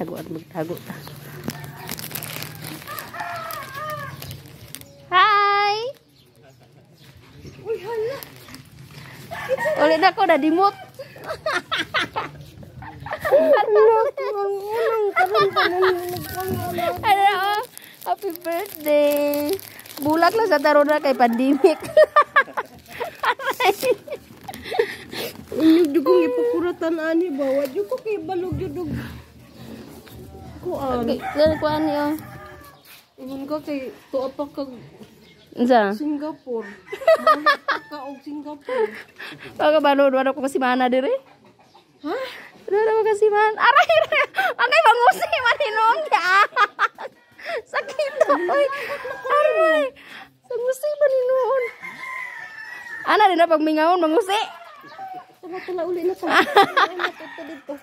taguan magtago ta. Hi. Ulit na ko na dimot. Ano? oh, Happy birthday. Bulak lang sa taron na kay pandemic. Inyog dugong ipakuratan ani ba? Wa jud ko kay balog jud kuan. Kaya ko ano yun? Ingon ka kay tuwa pa kag Unsa? Singapore. Mahal pa ka og Singapore. Baka balod wala ko kasi mana dire. Ha? Wala ko kasi man. Aray. Angay bangusi ya. Sakit to. Ay, aray. Man hinuon. Ana din na pag mingaon bangusi. Tara tala uli na matuto dito.